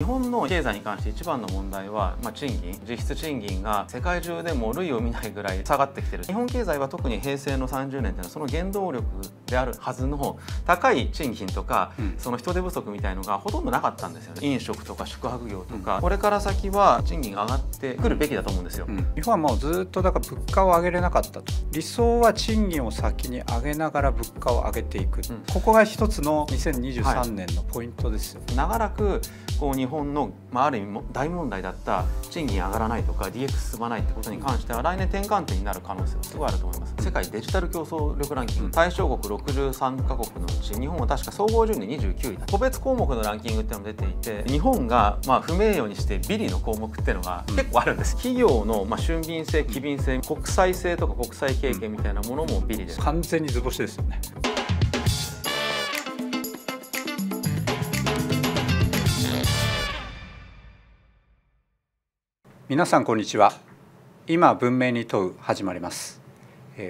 日本の経済に関して一番の問題は、まあ、賃金実質賃金が世界中でも類を見ないぐらい下がってきてる。日本経済は特に平成の30年っていうのはその原動力であるはずの高い賃金とか、うん、その人手不足みたいのがほとんどなかったんですよね。飲食とか宿泊業とか、うん、これから先は賃金が上がってくるべきだと思うんですよ、うん、日本はもうずっとだから物価を上げれなかったと。理想は賃金を先に上げながら物価を上げていく、ここが一つの2023年のポイントですよ、はい、長らくこう日本の、まあ、ある意味大問題だった賃金上がらないとか DX 進まないってことに関しては来年転換点になる可能性はすごいあると思います。世界デジタル競争力ランキング対象国63カ国のうち日本は確か総合順位で29位だ。個別項目のランキングっていうのも出ていて日本がまあ不名誉にしてビリの項目っていうのが結構あるんです、企業のまあ俊敏性機敏性国際性とか国際経験みたいなものもビリで。す完全に図星ですよね皆さんこんにちは。今文明に問う始まります。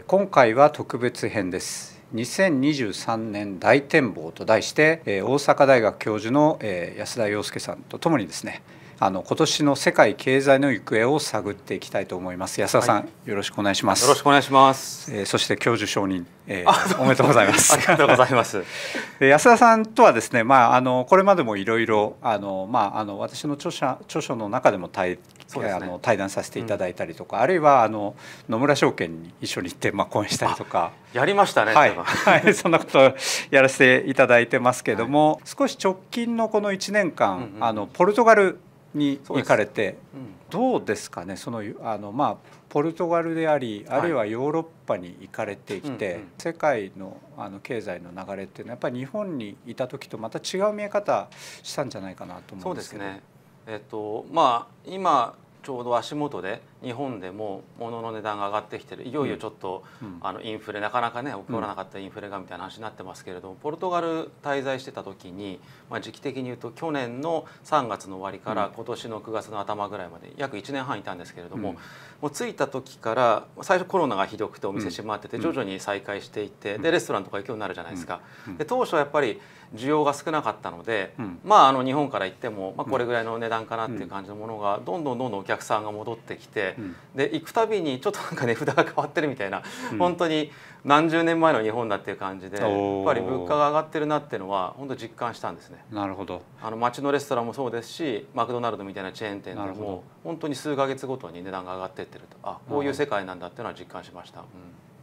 今回は特別編です。2023年大展望と題して大阪大学教授の安田洋介さんとともにですねあの今年の世界経済の行方を探っていきたいと思います。安田さん、はい、よろしくお願いします。よろしくお願いします、えー、そして教授承認、えー、おめでとうございます。ありがとうございます。安田さんとはですねまああのこれまでもいろいろあのまああの私の著者著書の中でも対ね、あの対談させていただいたりとか、うん、あるいはあの野村証券に一緒に行ってまあ講演したりとか。やりましたねはい、はい、そんなことをやらせていただいてますけども、はい、少し直近のこの1年間、うんうん、あのポルトガルに行かれて、うん、どうですかねそのあの、まあ、ポルトガルでありあるいはヨーロッパに行かれてきて、はいうんうん、世界のあの経済の流れっていうのはやっぱり日本にいた時とまた違う見え方したんじゃないかなと思うんですけど。そうですねえっとまあ、今ちょうど足元で日本でも物の値段が上がってきてる。いよいよちょっと、うん、あのインフレなかなかね起こらなかったインフレがみたいな話になってますけれども、ポルトガル滞在してた時に、まあ、時期的に言うと去年の3月の終わりから今年の9月の頭ぐらいまで約1年半いたんですけれども、うん、もう着いた時から最初コロナがひどくてお店閉まってて徐々に再開していってでレストランとか行くようになるじゃないですか。で当初はやっぱり需要が少なかったので、うん、まああの日本から行っても、まあ、これぐらいの値段かなっていう感じのものがどんどんどんどんお客さんが戻ってきて、うん、で行くたびにちょっとなんか値札が変わってるみたいな、うん、本当に何十年前の日本だっていう感じでやっぱり物価が上がってるなっていうのは本当実感したんですね。なるほど。あの街のレストランもそうですしマクドナルドみたいなチェーン店でも本当に数か月ごとに値段が上がってってると。あこういう世界なんだっていうのは実感しました。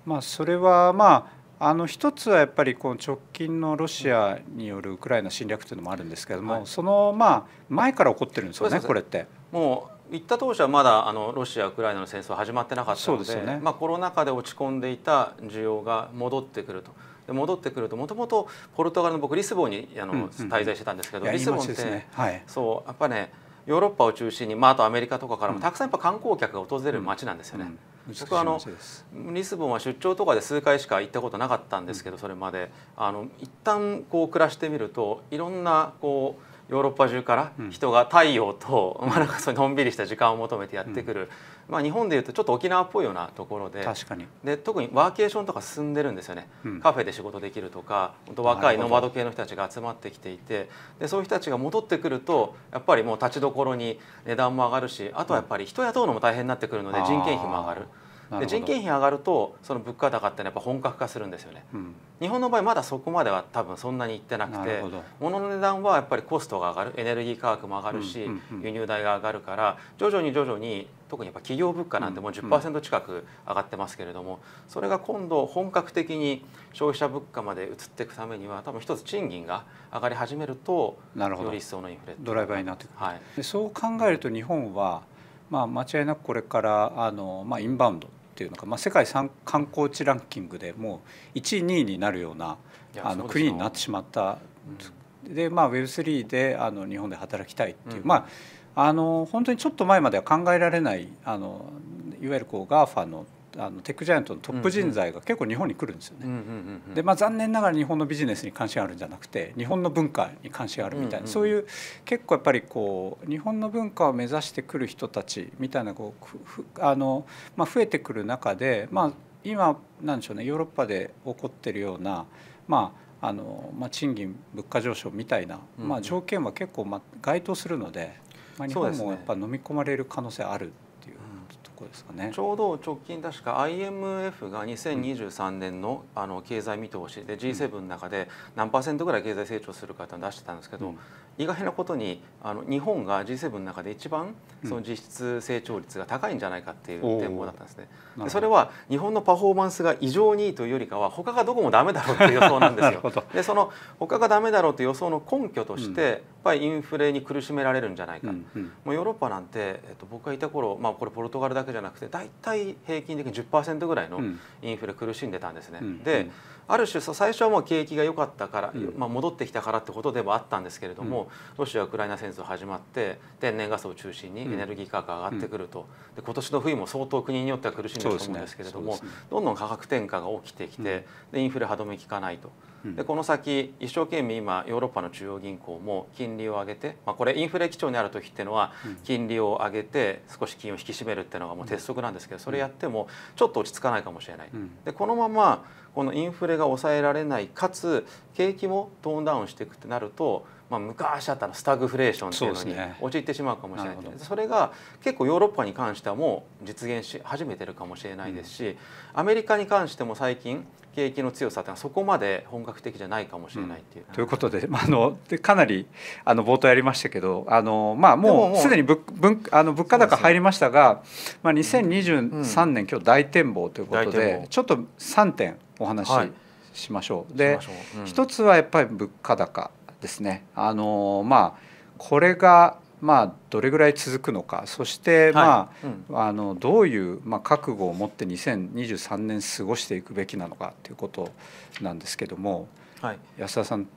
まあ、それはまああの一つはやっぱりこの直近のロシアによるウクライナ侵略というのもあるんですけれども、はい、そのまあ前から起こってるんですよねこれって。もう行った当初はまだあのロシア・ウクライナの戦争は始まってなかったので、ね、まあ、コロナ禍で落ち込んでいた需要が戻ってくると。で戻ってくるともともとポルトガルの僕リスボンにあの、うんうん、滞在してたんですけどリスボンって、ねはい、そうやっぱねヨーロッパを中心に、まあ、あとアメリカとかからもたくさんやっぱ観光客が訪れる街なんですよね。うんうん僕はあのリスボンは出張とかで数回しか行ったことなかったんですけどそれまで。あの一旦こう暮らしてみるといろんなこうヨーロッパ中から人が太陽と、まあなんかそのんびりした時間を求めてやってくる、まあ、日本でいうとちょっと沖縄っぽいようなところで確かに。で特にワーケーションとか進んでるんですよね、うん、カフェで仕事できるとか本当若いノマド系の人たちが集まってきていてでそういう人たちが戻ってくるとやっぱりもう立ちどころに値段も上がるしあとはやっぱり人雇うのも大変になってくるので人件費も上がる。で人件費上がるとその物価高ってやっぱ本格化するんですよね、うん、日本の場合まだそこまでは多分そんなにいってなくて物の値段はやっぱりコストが上がるエネルギー価格も上がるし、輸入代が上がるから徐々に徐々に特にやっぱ企業物価なんてもう10%近く上がってますけれどもそれが今度本格的に消費者物価まで移っていくためには多分一つ賃金が上がり始めるとより一層のインフレドライバーになってくる、はい、そう考えると日本はまあ、間違いなくこれからあの、まあ、インバウンドっていうのが、まあ、世界観光地ランキングでもう1位2位になるようなあの国になってしまった。でまあ、Web3 であの日本で働きたいっていう、うん、まああの本当にちょっと前までは考えられないあのいわゆるこう GAFA のあのテックジャイアントのトップ人材が結構日本に来るんですよね。でまあ残念ながら日本のビジネスに関心あるんじゃなくて日本の文化に関心あるみたいな、そういう結構やっぱりこう日本の文化を目指してくる人たちみたいなこうあの、まあ、増えてくる中で、まあ、今なんでしょうねヨーロッパで起こってるようなまあのまあ、賃金物価上昇みたいな、まあ、条件は結構まあ該当するので、まあ、日本もやっぱ飲み込まれる可能性あるころですかね。ちょうど直近確か IMF が2023年のあの経済見通しで G7 の中で何パーセントぐらい経済成長するかって出してたんですけど、意外なことにあの日本が G7 の中で一番その実質成長率が高いんじゃないかっていう展望だったんですね。でそれは日本のパフォーマンスが異常にいいというよりかは他がどこもダメだろうっていう予想なんですよ。でその他がダメだろうという予想の根拠として、ぱりインフレに苦しめられるんじゃないか。うんうん、もうヨーロッパなんて、えっと、僕がいた頃、まあ、これポルトガルだけじゃなくて大体平均的に10%ぐらいのインフレ苦しんでたんですね。うん、で、ある種最初はもう景気が良かったから、まあ、戻ってきたからってことではあったんですけれども、ロシア・ウクライナ戦争始まって天然ガスを中心にエネルギー価格が上がってくると、で今年の冬も相当国によっては苦しんでると思うんですけれども、どんどん価格転嫁が起きてきて、でインフレ歯止め効かないと。でこの先一生懸命今ヨーロッパの中央銀行も金利を上げて、まあ、これインフレ基調にある時っていうのは金利を上げて少し金を引き締めるっていうのがもう鉄則なんですけどそれやってもちょっと落ち着かないかもしれない。でこのままこのインフレが抑えられないかつ景気もトーンダウンしていくってなるとまあ、昔あったのスタグフレーションっていうのに陥ってしまうかもしれない。そ、ね、それが結構ヨーロッパに関してはもう実現し始めてるかもしれないですし、うん、アメリカに関しても最近景気の強さってのはそこまで本格的じゃないかもしれないっていう。うん、ということで,、まあ、あのでかなりあの冒頭やりましたけどあの、まあ、もうすでに物あの物価高入りましたが、まあ、2023年、うん、今日大展望ということでちょっと3点お話ししましょう。はい、で、うん、一つはやっぱり物価高ですね。あのまあこれがまあどれぐらい続くのか。そしてまあはいうん、あのどういうまあ覚悟を持って2023年過ごしていくべきなのかということなんですけども、はい、安田さん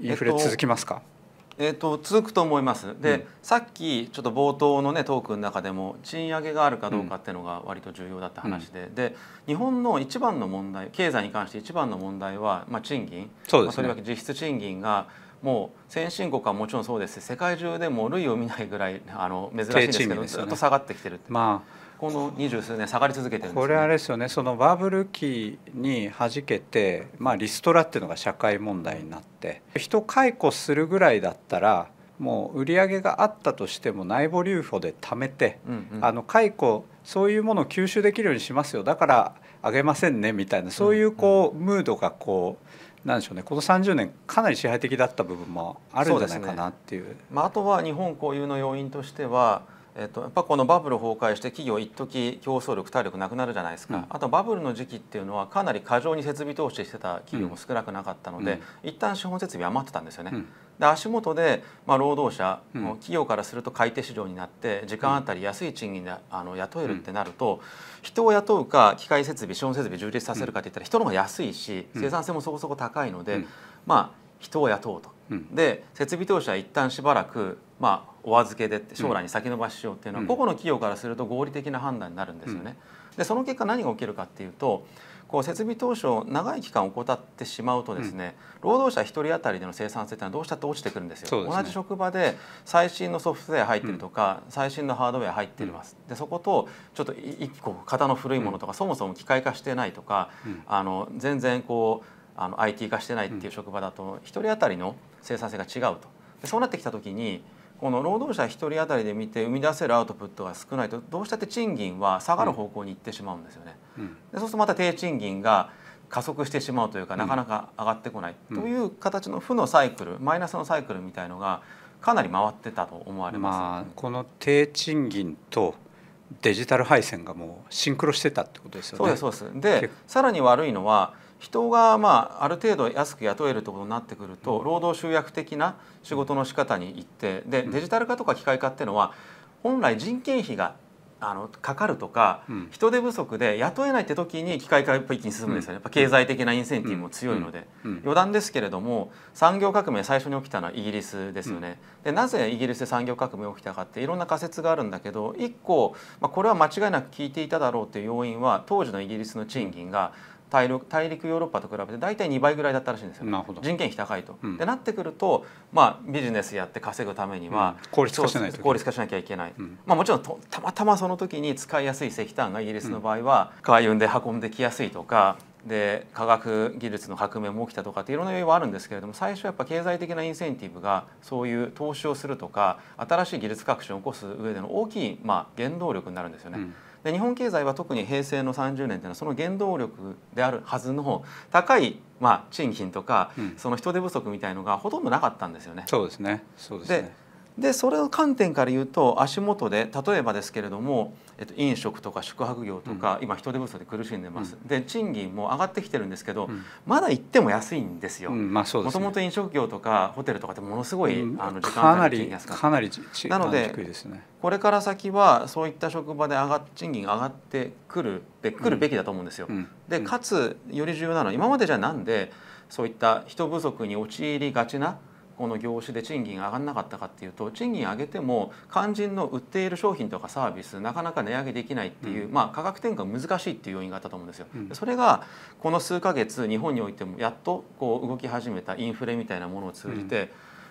インフレ続きますか、えーと、続くと思います。で、うん、さっきちょっと冒頭の、ね、トークの中でも賃上げがあるかどうかっていうのが割と重要だった話でうん、で日本の一番の問題経済に関して一番の問題は、まあ、賃金。そうです、ね、まあ、とりわけ実質賃金がもう先進国はもちろんそうです世界中でも類を見ないぐらいあの珍しいんですけど、ね、ずっと下がってきてるまあこの二十数年下がり続けてるんです、ね、これあれですよね。そのバブル期にはじけて、まあ、リストラっていうのが社会問題になって人解雇するぐらいだったらもう売り上げがあったとしても内部留保で貯めて、うんうん、あの解雇そういうものを吸収できるようにしますよ。だからあげませんねみたいなそういうこう、ムードがこうなんでしょうね。この30年かなり支配的だった部分もあるんじゃないかなっていう。うね、まあ、あとは日本固有の要因としてはえっと、やっぱこのバブル崩壊して企業一時競争力体力なくなるじゃないですか、うん、あとバブルの時期っていうのはかなり過剰に設備投資してた企業も少なくなかったので、うん、一旦資本設備余ってたんですよね。うん、で足元で、まあ、労働者、うん、企業からすると買い手市場になって時間あたり安い賃金であの雇えるってなると、人を雇うか機械設備資本設備充実させるかっていったら人の方が安いし生産性もそこそこ高いので、まあ人を雇うと。で設備投資は一旦しばらくまあお預けでって将来に先延ばししようっていうのは、個々の企業からすると合理的な判断になるんですよね。でその結果何が起きるかっていうとこう設備投資を長い期間怠ってしまうとですね、うん、労働者1人当たりでの生産性っていうのはどうしたって落ちてくるんですよ、ね、同じ職場で最新のソフトウェア入ってるとか、うん、最新のハードウェア入ってます、でそことちょっと一個型の古いものとか、うん、そもそも機械化してないとか、あの全然こうあの IT 化してないっていう職場だと1人当たりの生産性が違うと。でそうなってきた時にこの労働者1人当たりで見て生み出せるアウトプットが少ないとどうしたって賃金は下がる方向に行ってしまうんですよね。うん、でそうするとまた低賃金が加速してしまうというかなかなか上がってこない、という形の負のサイクルマイナスのサイクルみたいのがかなり回ってたと思われます、まあ、この低賃金とデジタル配線がもうシンクロしてたってことですよね。そうですそうです。でさらに悪いのは人がまあある程度安く雇えるところになってくると労働集約的な仕事の仕方に行ってでデジタル化とか機械化っていうのは本来人件費があのかかるとか、人手不足で雇えないって時に機械化一気に進むんですよね、やっぱ経済的なインセンティブも強いので、余談ですけれども産業革命最初に起きたのはイギリスですよね。でなぜイギリスで産業革命起きたかっていろんな仮説があるんだけど一個、まあ、これは間違いなく聞いていただろうという要因は当時のイギリスの賃金が、大陸大陸ヨーロッパと比べて大体2倍ぐらいだったらしいんですよ。人件費高いと。うん、でなってくると、まあ、ビジネスやって稼ぐためには、うん、効率化しない効率化しなきゃいけない、うん、まあ、もちろんたまたまその時に使いやすい石炭がイギリスの場合は海運で運んできやすいとかで科学技術の革命も起きたとかっていろんな要因はあるんですけれども最初やっぱ経済的なインセンティブがそういう投資をするとか新しい技術革新を起こす上での大きい、まあ、原動力になるんですよね。うんで日本経済は特に平成の30年というのはその原動力であるはずの高いまあ賃金とか、その人手不足みたいのがほとんどなかったんですよね。そうですね。そうですね。でそれの観点から言うと足元で例えばですけれども、えっと、飲食とか宿泊業とか、うん、今人手不足で苦しんでます、うん、で賃金も上がってきてるんですけど、うん、まだ行っても安いんですよ。もともと飲食業とかホテルとかってものすごい、あの時間かりかなりなので、ね、これから先はそういった職場で上が賃金が上がってくるべくるべきだと思うんですよ。でかつより重要なのは今までじゃなんでそういった人不足に陥りがちなこの業種で賃金が上がらなかったかっていうと賃金上げても肝心の売っている商品とかサービスなかなか値上げできないっていう、うん、まあ、価格転嫁難しいっていう要因があったと思うんですよ。うん、それがこの数か月日本においてもやっとこう動き始めたインフレみたいなものを通じて、うん、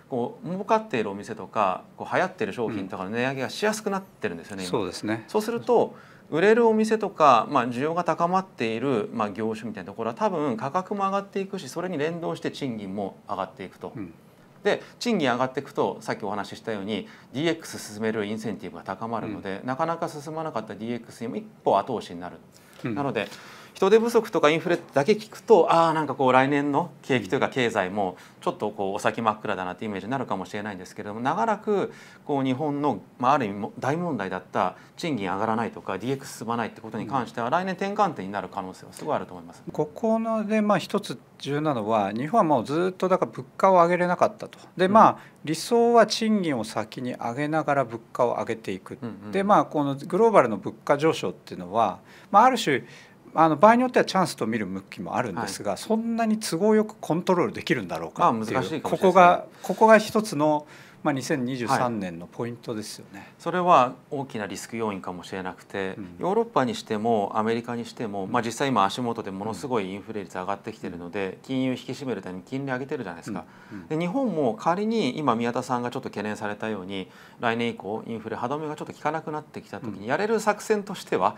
こう儲かっているお店とかこう流行っている商品とかの値上げがしやすくなってるんですよね。そうですねそうすると売れるお店とか、まあ、需要が高まっている、まあ、業種みたいなところは多分価格も上がっていくしそれに連動して賃金も上がっていくと。で賃金上がっていくとさっきお話ししたように DX 進めるインセンティブが高まるので、うん、なかなか進まなかった DX にも一歩後押しになる。うん、なので人手不足とかインフレだけ聞くとああなんかこう来年の景気というか経済もちょっとこうお先真っ暗だなってイメージになるかもしれないんですけれども長らくこう日本の、まあ、ある意味大問題だった賃金上がらないとか DX 進まないってことに関しては来年転換点になる可能性はすごいあると思います。ここのでまあ一つ重要なのは日本はもうずっとだから物価を上げれなかったと。でまあ理想は賃金を先に上げながら物価を上げていく。でまあこのグローバルの物価上昇っていうのは、まあ、ある種あの場合によってはチャンスと見る向きもあるんですが、はい、そんなに都合よくコントロールできるんだろうかっていう、まあ、ここがここが一つのまあ、2023年のポイントですよね、はい、それは大きなリスク要因かもしれなくて、うん、ヨーロッパにしてもアメリカにしても、まあ、実際今足元でものすごいインフレ率上がってきてるので、金融引き締めるために金利上げてるじゃないですか、うん、で日本も仮に今宮田さんがちょっと懸念されたように来年以降インフレ歯止めがちょっと効かなくなってきた時にやれる作戦としては、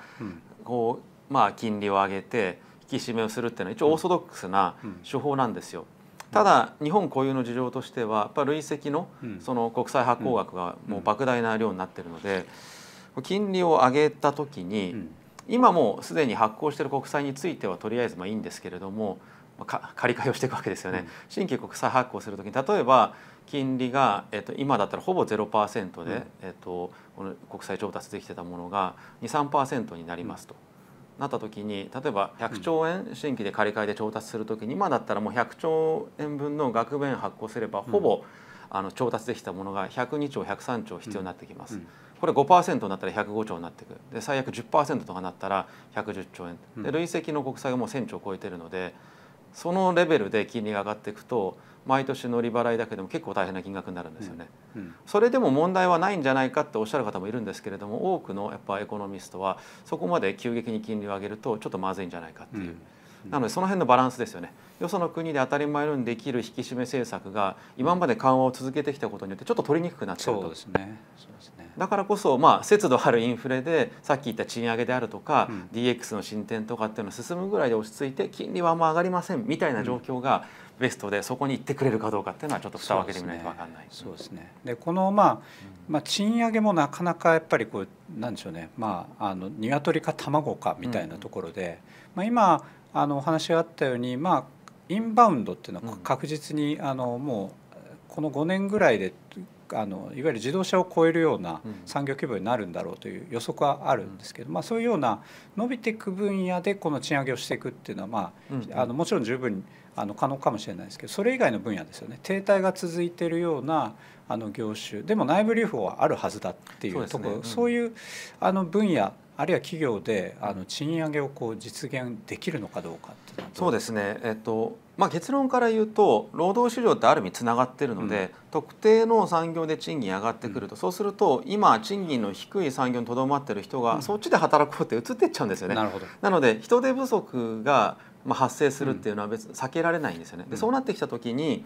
こうまあ、金利を上げて引き締めをするっていうのは一応オーソドックスな手法なんですよ。ただ日本固有の事情としてはやっぱ累積のその国債発行額がもう莫大な量になってるので金利を上げた時に今もうすでに発行している国債についてはとりあえずまあいいんですけれども借り換えをしていくわけですよね。新規国債発行する時に例えば金利が、えっと、今だったらほぼ0%で、えっと、この国債調達できてたものが23%になりますと。なった時に例えば100兆円新規で借り換えで調達する時に今だったらもう100兆円分の額面発行すればほぼ、あの調達できたものが102兆103兆必要になってきます。これ5%になったら105兆になってくる。で最悪10%とかなったら110兆円。で累積の国債がもう1000兆を超えてるのでそのレベルで金利が上がっていくと毎年の利払いだけでも結構大変な金額になるんですよね、うん。うん、それでも問題はないんじゃないかっておっしゃる方もいるんですけれども多くのやっぱエコノミストはそこまで急激に金利を上げるとちょっとまずいんじゃないかっていう、うん、なのでその辺のバランスですよね。よその国で当たり前のようにできる引き締め政策が今まで緩和を続けてきたことによってちょっと取りにくくなってると。そうですねだからこそ、まあ、節度あるインフレでさっき言った賃上げであるとか、うん、DX の進展とかっていうのが進むぐらいで落ち着いて金利はあんま上がりませんみたいな状況がベストでそこに行ってくれるかどうかっていうのはちょっと蓋を開けてみないと分かんない。そうですね。でこの、まあまあ、賃上げもなかなかやっぱりこうなんでしょうね、まあ、あの鶏か卵かみたいなところで、うん、まあ、今あのお話があったように、まあ、インバウンドっていうのは確実に、あのもうこの5年ぐらいであのいわゆる自動車を超えるような産業規模になるんだろうという予測はあるんですけど、まあ、そういうような伸びていく分野でこの賃上げをしていくっていうのは、まあ、あのもちろん十分あの可能かもしれないですけどそれ以外の分野ですよね。停滞が続いているようなあの業種。でも内部留保はあるはずだっていうところ。そう,、いうあの分野あるいは企業であの賃上げをこう実現できるのかどうかってそうですね、えっとまあ、結論から言うと労働市場ってある意味つながってるので、うん、特定の産業で賃金上がってくると、うん、そうすると今賃金の低い産業にとどまってる人が、そっちで働こうって移っていっちゃうんですよね。なるほど。なので人手不足がまあ、発生するっていうのは別に避けられないんですよね。でそうなってきた時に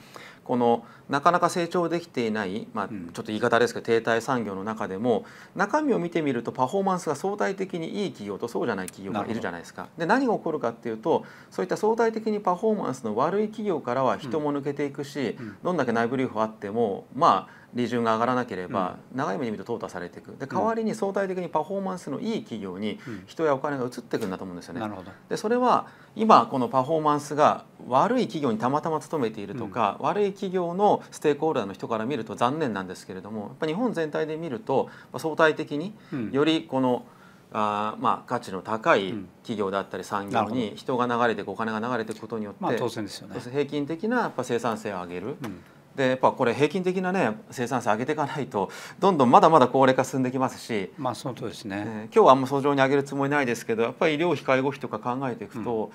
このなかなか成長できていない、まあ、ちょっと言い方ですけど停滞産業の中でも中身を見てみるとパフォーマンスが相対的にいい企業とそうじゃない企業がいるじゃないですか。で何が起こるかっていうとそういった相対的にパフォーマンスの悪い企業からは人も抜けていくし、どんだけ内部留保あってもまあ利潤が上がらなければ、長い目で見ると淘汰されていく。で代わりに相対的にパフォーマンスのいい企業に人やお金が移っていくんだと思うんですよね。でそれは今このパフォーマンスが悪い企業にたまたま勤めているとか、うん、悪い企業のステークホルダーの人から見ると残念なんですけれどもやっぱ日本全体で見ると相対的によりこの、うん、あまあ価値の高い企業だったり産業に人が流れてお金が流れていくことによって、まあ、当然ですよね。平均的なやっぱ生産性を上げる。うん。でやっぱこれ平均的なね生産性上げていかないとどんどんまだまだ高齢化進んできますし、まあそのとですね、えー、今日はあんま相乗に上げるつもりないですけどやっぱり医療費介護費とか考えていくと、うん、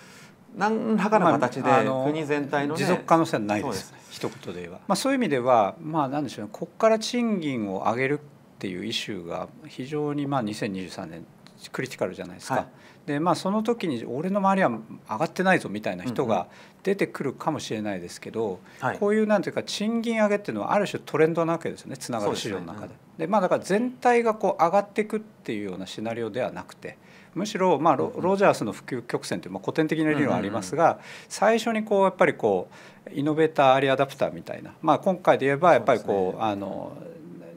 何らかの形で国全体の、ね、持続可能性はないです、ね、一言で言えば、まあ、そういう意味ではまあなんでしょうね。ここから賃金を上げるっていうイシューが非常にまあ2023年クリティカルじゃないですか。はいでまあその時に俺の周りは上がってないぞみたいな人が出てくるかもしれないですけど、うんうん、こういうなんていうか賃金上げっていうのはある種トレンドなわけですよねつながる市場の中で。で、ねうん、まあだから全体がこう上がっていくっていうようなシナリオではなくてむしろまあロロジャースの普及曲線というまあ古典的な理論はありますが最初にこうやっぱりこうイノベーターアリアダプターみたいな、まあ、今回で言えばやっぱりこうあの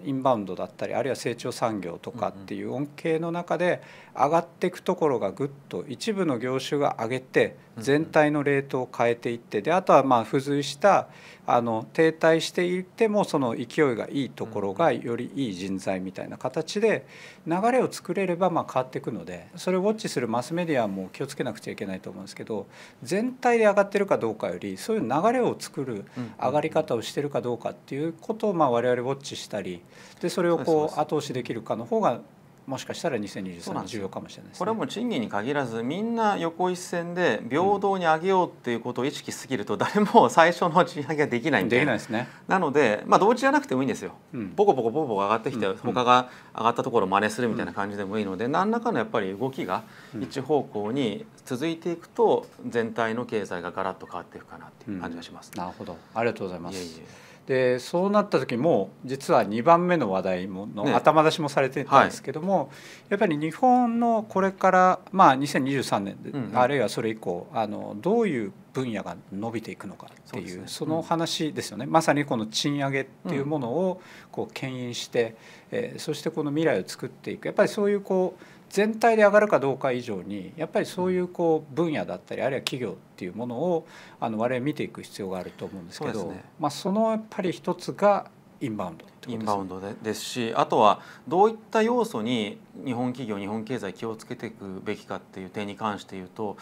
インバウンドだったりあるいは成長産業とかっていう恩恵の中で上がっていくところがぐっと一部の業種が上げて全体のレートを変えていってであとはまあ付随したあの停滞していてもその勢いがいいところがよりいい人材みたいな形で流れを作れればまあ変わっていくのでそれをウォッチするマスメディアも気をつけなくちゃいけないと思うんですけど全体で上がってるかどうかよりそういう流れを作る上がり方をしてるかどうかっていうことをまあ我々ウォッチしたりでそれをこう後押しできるかの方がもしかしたら2023年重要かもしれないです、ね、これはもう賃金に限らずみんな横一線で平等に上げようっていうことを意識しすぎると 誰も最初の賃上げができないみたいな、できないですね。なので、まあ、同時じゃなくてもいいんですよ、うん、ポコポコポコポコ上がってきて、うん、他が上がったところを真似するみたいな感じでもいいので、うん、何らかのやっぱり動きが一方向に続いていくと全体の経済がガラッと変わっていくかなっていう感じがします、なるほど。ありがとうございます。いえいえでそうなった時も実は2番目の話題もの頭出しもされてたんですけども、ねはい、やっぱり日本のこれからまあ2023年で、うんうん、あるいはそれ以降あのどういう分野が伸びていくのかっていうその話ですよね、まさにこの賃上げっていうものをこう牽引して、えー、そしてこの未来を作っていく。やっぱりそういうこう全体で上がるかどうか以上にやっぱりそういうこう分野だったりあるいは企業っていうものをあの我々見ていく必要があると思うんですけど、ね、まあ、そのやっぱり一つがインバウンドインバウンドでですしあとはどういった要素に日本企業日本経済気をつけていくべきかっていう点に関して言うと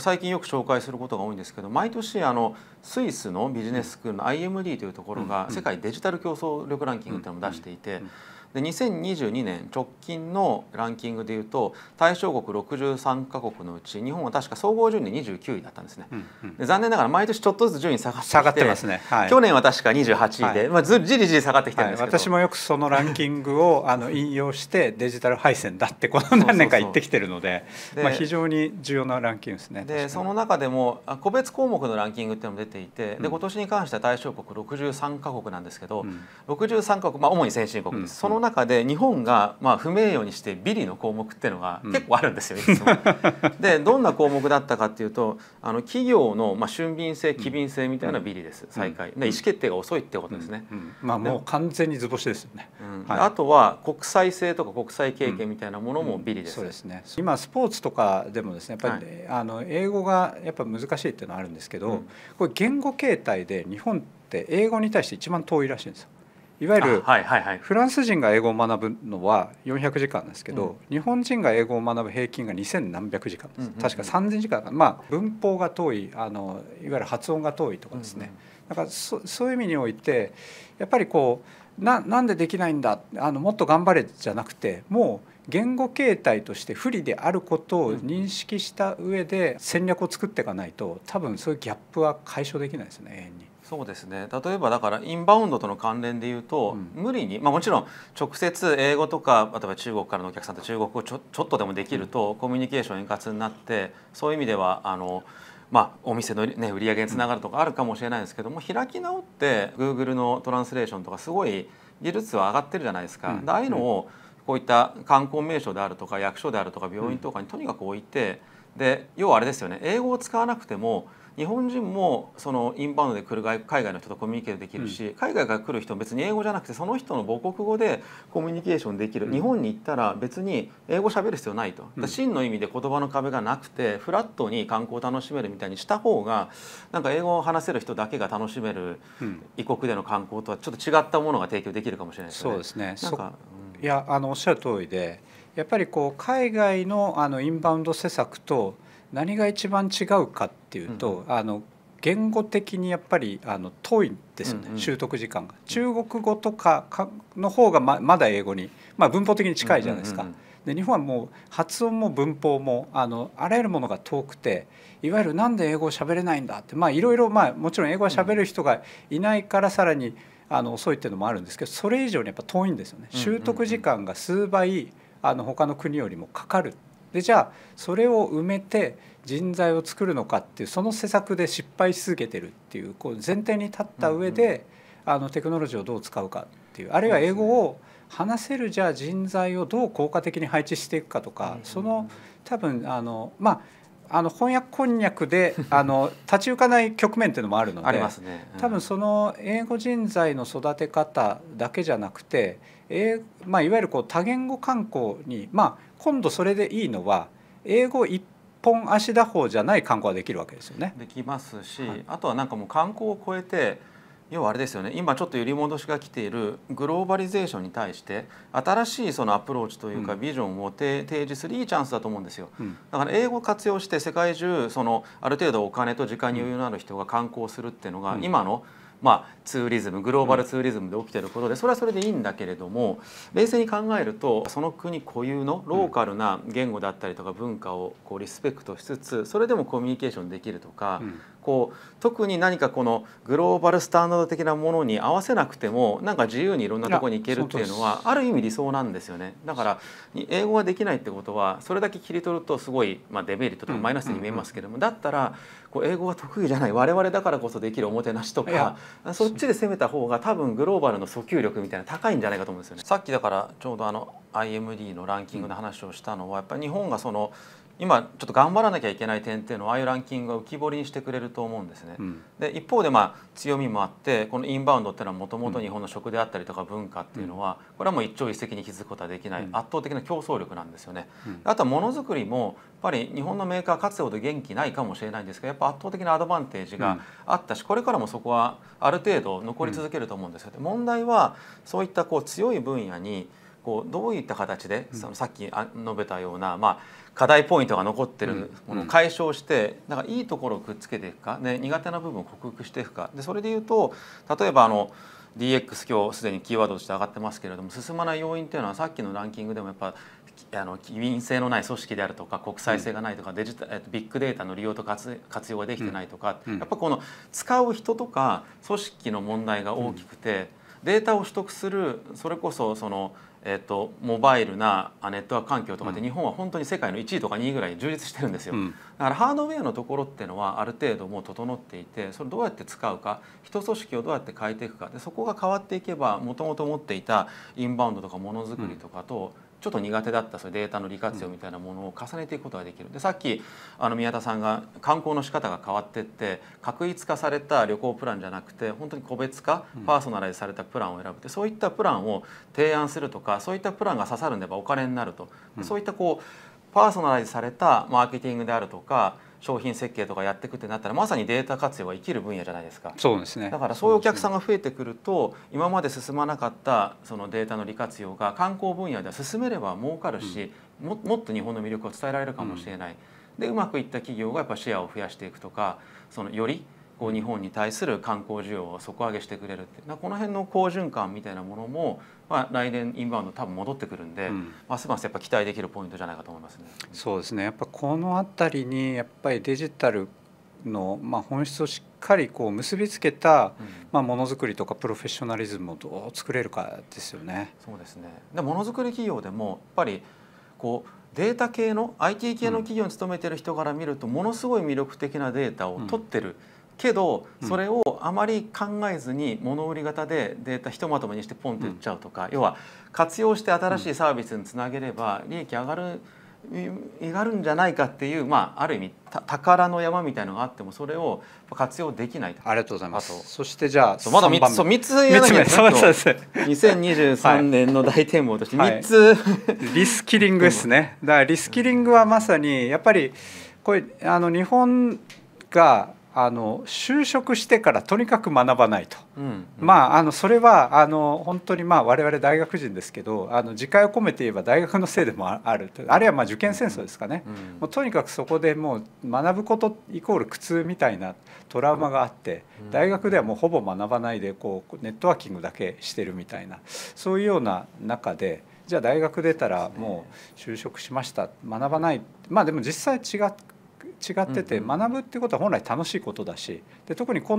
最近よく紹介することが多いんですけど毎年あのスイスのビジネススクールの IMD というところが世界デジタル競争力ランキングっていうのを出していて。で2022年直近のランキングでいうと対象国63か国のうち日本は確か総合順位で29位だったんですね、うんうん、で残念ながら毎年ちょっとずつ順位下がって下がってますね、はい、去年は確か28位で、はい、まあ、ずじりじり下がってきてるんですけど、はい、私もよくそのランキングを あの引用してデジタル敗戦だってこの何年か言ってきてるのでまあ、非常に重要なランキングですね。でその中でも個別項目のランキングっていうのも出ていて、で今年に関しては対象国63か国なんですけど、うん、63か国、まあ、主に先進国です、うん、その中で日本がまあ不名誉にしてビリの項目っていうのが結構あるんですよ、いつも。でどんな項目だったかっていうとあの企業のまあ俊敏性機敏性みたいなビリです、最下位。で意思決定が遅いってことですね。まあもう完全に図星ですよね、はい、あとは国際性とか国際経験みたいなものもビリです、そうですね。今スポーツとかでもですねやっぱり、はい、あの英語がやっぱ難しいっていうのはあるんですけど、これ言語形態で日本って英語に対して一番遠い。らしいんですよ。いわゆるフランス人が英語を学ぶのは400時間ですけど、日本人が英語を学ぶ平均が2000何百時間です、確か3000時間まあ文法が遠いあのいわゆる発音が遠いとかですね、だからそそういう意味においてやっぱりこうななんでできないんだあのもっと頑張れじゃなくてもう言語形態として不利であることを認識した上で戦略を作っていかないと多分そういうギャップは解消できないですね永遠に。そうですね。例えばだからインバウンドとの関連でいうと、うん、無理に、まあ、もちろん直接英語とか例えば中国からのお客さんと中国語ちょちょっとでもできると、コミュニケーション円滑になってそういう意味ではあのまあ、お店の、ね、売り上げにつながるとかあるかもしれないですけども、開き直って Google のトランスレーションとかすごい技術は上がってるじゃないですか。ああいうのをこういった観光名所であるとか役所であるとか病院とかにとにかく置いてで要はあれですよね。英語を使わなくても日本人もそのインバウンドで来る海外の人とコミュニケーションできるし、うん、海外から来る人も別に英語じゃなくてその人の母国語でコミュニケーションできる、うん、日本に行ったら別に英語喋る必要ないと、うん、真の意味で言葉の壁がなくてフラットに観光を楽しめるみたいにした方がなんか英語を話せる人だけが楽しめる異国での観光とはちょっと違ったものが提供できるかもしれないですね。そうですね。なんか、いやあのおっしゃる通りでやっぱりこう海外のあのインバウンド施策と何が一番違うかっていうと、あの言語的にやっぱりあの遠いんですよね、うんうん、習得時間が。中国語とかの方がままだ英語に、まあ、文法的に近いじゃないですか。で日本はもう発音も文法もあのあらゆるものが遠くていわゆるなんで英語を喋れないんだってまあいろいろまあもちろん英語は喋る人がいないからさらにあの遅いっていうのもあるんですけどそれ以上にやっぱ遠いんですよね。習得時間が数倍あの他の国よりもかかるでじゃあそれを埋めて人材を作るのかっていうその施策で失敗し続けてるっていうこう前提に立った上で、あのテクノロジーをどう使うかっていうあるいは英語を話せるじゃあ人材をどう効果的に配置していくかとか、その多分あのまああの翻訳こんにゃくで あの立ち行かない局面っていうのもあるので、ね。うん、多分その英語人材の育て方だけじゃなくて、えまあ、いわゆるこう多言語観光に、まあ、今度それでいいのは英語一本足打法じゃない観光はできるわけですよね。できますし、はい、あとはなんかもう観光を超えて要はあれですよね。今ちょっと揺り戻しが来ているグローバリゼーションに対して新しいそのアプローチというかビジョンを提示するいいチャンスだと思うんですよ、だから英語を活用して世界中そのある程度お金と時間に余裕のある人が観光するっていうのが今の、まあ、ツーリズムグローバルツーリズムで起きてることでそれはそれでいいんだけれども冷静に考えるとその国固有のローカルな言語だったりとか文化をこうリスペクトしつつそれでもコミュニケーションできるとか、こう特に何かこのグローバルスタンダード的なものに合わせなくてもなんか自由にいろんなところに行けるっていうのはある意味理想なんですよね。だから英語ができないってことはそれだけ切り取るとすごい、まあ、デメリットとかマイナスに見えますけどもだったらこう英語が得意じゃない我々だからこそできるおもてなしとかそっちで攻めた方が多分グローバルの訴求力みたいな高いんじゃないかと思うんですよね。さっきだからちょうどあの IMD のランキングの話をしたのはやっぱり日本がその今ちょっと頑張らなきゃいけない点っていうのはああいうランキングが浮き彫りにしてくれると思うんですね。うん、で一方でまあ強みもあってこのインバウンドっていうのはもともと日本の食であったりとか文化っていうのはこれはもう一朝一夕に気づくことはできない圧倒的な競争力なんですよね。うん、あとはものづくりもやっぱり日本のメーカーかつてほど元気ないかもしれないんですけどやっぱ圧倒的なアドバンテージがあったしこれからもそこはある程度残り続けると思うんですけど問題はそういったこう強い分野にこうどういった形でそのさっき述べたようなまあ課題ポイントが残ってるものを解消してだからいいところをくっつけていくか。で苦手な部分を克服していくか。でそれでいうと例えばあの DX 今日すでにキーワードとして上がってますけれども進まない要因っていうのはさっきのランキングでもやっぱあの機敏性のない組織であるとか国際性がないとかデジタルビッグデータの利用と活活用ができてないとか、やっぱこの使う人とか組織の問題が大きくて、データを取得するそれこそそのえーと、モバイルなネットワーク環境とかで日本は本当に世界の1位とか2位ぐらい充実してるんですよ、うん、だからハードウェアのところっていうのはある程度もう整っていてそれどうやって使うか人組織をどうやって変えていくかでそこが変わっていけばもともと持っていたインバウンドとかものづくりとかと、うんちょっと苦手だったそれデータの利活用みたいなものを重ねていくことができる。でさっきあの宮田さんが観光の仕方が変わっていって確一化された旅行プランじゃなくて本当に個別化パーソナライズされたプランを選ぶでそういったプランを提案するとかそういったプランが刺さるんでばお金になると、そういったこうパーソナライズされたマーケティングであるとか商品設計とかやっていくってなったらまさにデータ活用が生きる分野じゃないですか。そうですね。だからそういうお客さんが増えてくると、今まで進まなかったそのデータの利活用が観光分野では進めれば儲かるし、うん、ももっと日本の魅力を伝えられるかもしれない、うん、でうまくいった企業がやっぱシェアを増やしていくとかそのよりこう日本に対する観光需要を底上げしてくれるってこの辺の好循環みたいなものも、まあ、来年インバウンド多分戻ってくるんで、うん、ますますやっぱ期待できるポイントじゃないかと思いますね。そうですねやっぱこの辺りにやっぱりデジタルの、まあ、本質をしっかりこう結びつけた、まあ、ものづくりとかプロフェッショナリズムをどう作れるかですよね。そうですねでものづくり企業でもやっぱりこうデータ系の IT 系の企業に勤めてる人から見るとものすごい魅力的なデータを取ってる。けどそれをあまり考えずに物売り型でデータひとまとめにしてポンって売っちゃうとか、要は活用して新しいサービスにつなげれば利益上がる上がるんじゃないかっていう、まあ、ある意味宝の山みたいのがあってもそれを活用できないありがとうございます。そしてじゃあまだ3つそう3つ言わなきゃ2023年の大展望として3つ、はい、リスキリングですね。だからリスキリングはまさにやっぱりこれあの日本があの就職してからとにかく学ばないと、うんうん、まああのそれはあの本当にまあ我々大学人ですけどあの自戒を込めて言えば大学のせいでもあるあるいはまあ受験戦争ですかね、うん、もうとにかくそこでもう学ぶことイコール苦痛みたいなトラウマがあって大学ではもうほぼ学ばないでこうネットワーキングだけしてるみたいなそういうような中で。じゃあ大学出たらもう就職しました。学ばない。まあでも実際違っ違ってて、学ぶっていうことは本来楽しいことだしで特にこ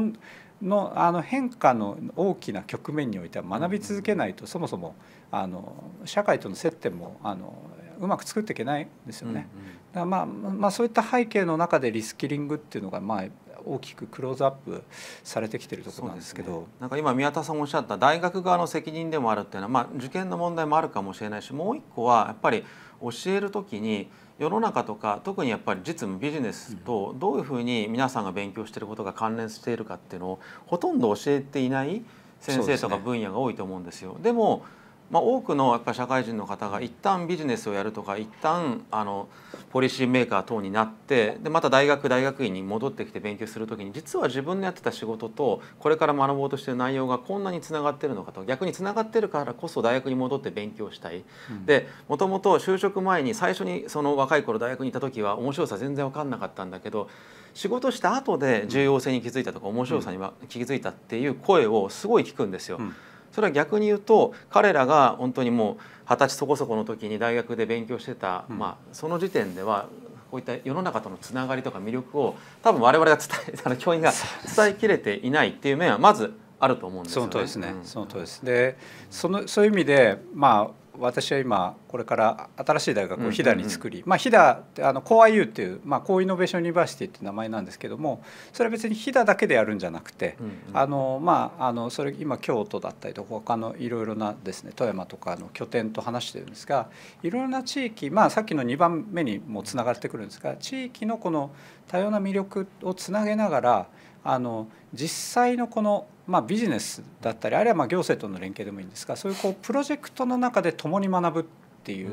のあの変化の大きな局面においては学び続けないとそもそもあの社会との接点もあのうまく作っていけないんですよね。まあまあ、そういった背景の中でリスキリングっていうのがまあ大きくクローズアップされてきてるところなんですけど、ね、なんか今宮田さんもおっしゃった大学側の責任でもあるっていうのは、まあ、受験の問題もあるかもしれないしもう一個はやっぱり教える時に世の中とか特にやっぱり実務ビジネスとどういうふうに皆さんが勉強していることが関連しているかっていうのをほとんど教えていない先生とか分野が多いと思うんですよ。でもまあ、多くのやっぱ社会人の方が一旦ビジネスをやるとか一旦あのポリシーメーカー等になってでまた大学大学院に戻ってきて勉強する時に実は自分のやってた仕事とこれから学ぼうとしてる内容がこんなにつながってるのかと逆につながってるからこそ大学に戻って勉強したい。うん、でもともと就職前に最初にその若い頃大学にいた時は面白さ全然分かんなかったんだけど仕事した後で重要性に気づいたとか面白さには気づいたっていう声をすごい聞くんですよ。うんそれは逆に言うと彼らが本当にもう二十歳そこそこの時に大学で勉強してた、うん、まあ、その時点ではこういった世の中とのつながりとか魅力を多分我々が伝え あの教員が伝えきれていないっていう面はまずあると思うんですよね。その通りですね。うん、その通りです。で、そのそういう意味でまあ私は今これから新しい大学を飛騨に作り、まあ、飛騨ってあのコア U っていう、まあ、 Co-Innovation University っていう名前なんですけどもそれは別に飛騨だけでやるんじゃなくて、あのまああのそれ今京都だったりとか他のいろいろなですね富山とかの拠点と話してるんですがいろいろな地域、まあ、さっきの2番目にもつながってくるんですが地域のこの多様な魅力をつなげながらあの実際のこのまあ、ビジネスだったりあるいはまあ行政との連携でもいいんですがそういうこうプロジェクトの中で共に学ぶっていう、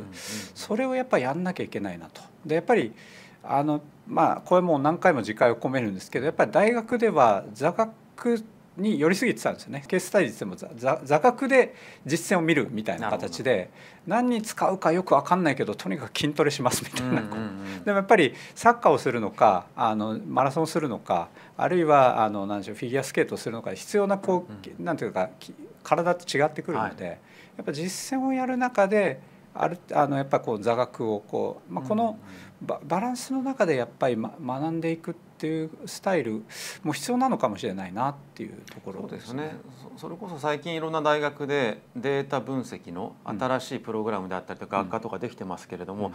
それをやっぱりやんなきゃいけないなと。でやっぱりあのまあこれもう何回も自戒を込めるんですけどやっぱり大学では座学に寄りすぎてたんですよね。ケーススタデも座座学で実践を見るみたいな形で何に使うかよく分かんないけどとにかく筋トレしますみたいな、でもやっぱりサッカーをするのかあのマラソンをするのかあるいはあの何でしょうフィギュアスケートをするのか必要なこう、なんていうか体と違ってくるので、はい、やっぱ実践をやる中であるあのやっぱこう座学をこう、まあ、このババランスの中でやっぱり、ま、学んでいくっていうスタイルも必要なのかもしれないなっていうところですね。それこそ最近いろんな大学でデータ分析の新しいプログラムであったりとか学科とかできてますけれども、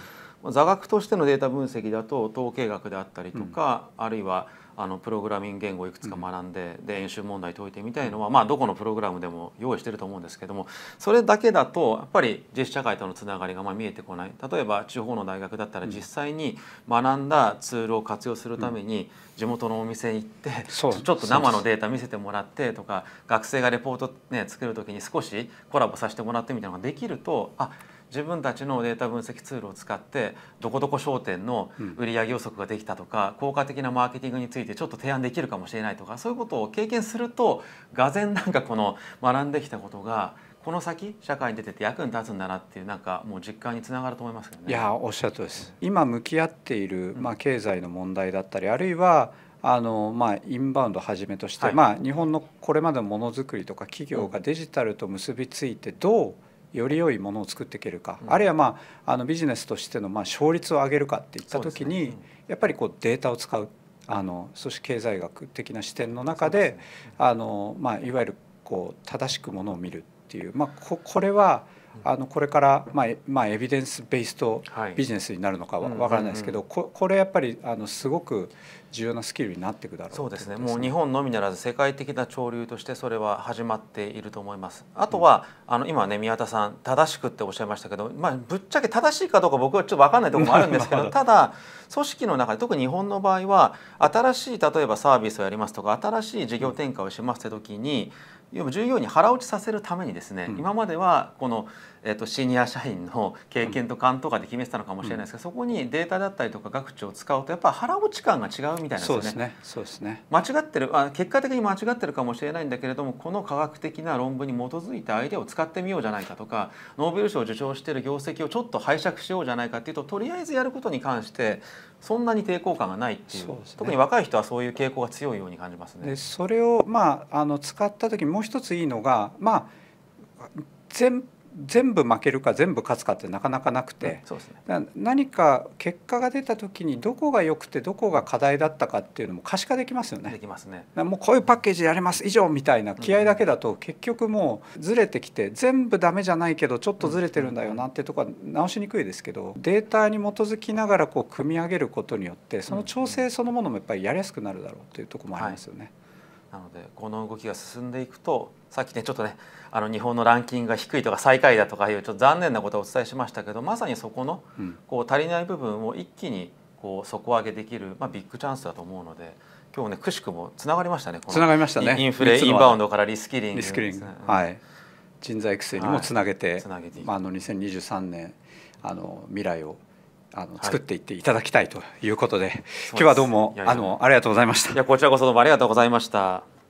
座学としてのデータ分析だと統計学であったりとか、あるいはあのプログラミング言語をいくつか学んで、で演習問題解いてみたいのは、まあ、どこのプログラムでも用意してると思うんですけどもそれだけだとやっぱり実社会とのつながりがまあ見えてこない。例えば地方の大学だったら実際に学んだツールを活用するために地元のお店に行ってちょっと生のデータ見せてもらってとか学生がレポート、ね、作る時に少しコラボさせてもらってみたいなのができるとあ自分たちのデータ分析ツールを使ってどこどこ商店の売上予測ができたとか、効果的なマーケティングについてちょっと提案できるかもしれないとかそういうことを経験するとがぜなんかこの学んできたことがこの先社会に出てて役に立つんだなっていうなんかもう実感につながると思いますけどね。いやおっしゃるとです。今向き合っているまあ経済の問題だったりあるいはあのまあ、インバウンドはじめとして、はい、まあ、日本のこれまでのものづくりとか企業がデジタルと結びついてどうより良いものを作っていけるか、うん、あるいは、まあ、あのビジネスとしてのまあ勝率を上げるかっていった時に、ねうん、やっぱりこうデータを使う。あのそして経済学的な視点の中で、あのまあ、いわゆるこう正しくものを見るっていう、まあ、ここれはあのこれからまあまあエビデンスベースとビジネスになるのかわからないですけど、ここれやっぱりあのすごく重要なスキルになっていくだろうそうですね。もう日本のみならず世界的な潮流としてそれは始まっていると思います。あとは、うん、あの今ね宮田さん正しくっておっしゃいましたけど、まあ、ぶっちゃけ正しいかどうか僕はちょっと分かんないところもあるんですけど ただ組織の中で特に日本の場合は新しい例えばサービスをやりますとか新しい事業展開をしますって時に従業員に腹落ちさせるためにですね、うん、今まではこの、えーと、シニア社員の経験と勘とかで決めてたのかもしれないですけど、うん、そこにデータだったりとか学知を使うとやっぱ腹落ち感が違うみたいなんですね。そうですね。間違ってるあ結果的に間違ってるかもしれないんだけれどもこの科学的な論文に基づいたアイデアを使ってみようじゃないかとかノーベル賞を受賞している業績をちょっと拝借しようじゃないかっていうととりあえずやることに関してそんなに抵抗感がないっていう、ね、特に若い人はそういう傾向が強いように感じますね。でそれを、まあ、あの使った時もう一ついいのが、まあ、全全部負けるか全部勝つかってなかなかなくて、うんね、何か結果が出た時にどこが良くてどこが課題だったかっていうのも可視化できますよね。できますね。もうこういうパッケージやれます以上みたいな気合だけだと結局もうずれてきて全部ダメじゃないけどちょっとずれてるんだよなっていうとこは直しにくいですけどデータに基づきながらこう組み上げることによってその調整そのものもやっぱりやりやすくなるだろうっていうとこもありますよね。はいなのでこの動きが進んでいくとさっきねちょっとねあの日本のランキングが低いとか最下位だとかいうちょっと残念なことをお伝えしましたけどまさにそこのこう足りない部分を一気にこう底上げできる、まあ、ビッグチャンスだと思うので今日ねくしくもつながりましたねつながりましたね。インフレインバウンドからリスキリング、リスキリング、はい。人材育成にもつなげて、はい、まあ、あの2023年あの未来をあの作っていっていただきたいということで、はい、今日はどうもあのありがとうございました。いやこちらこそどうもありがとうございました。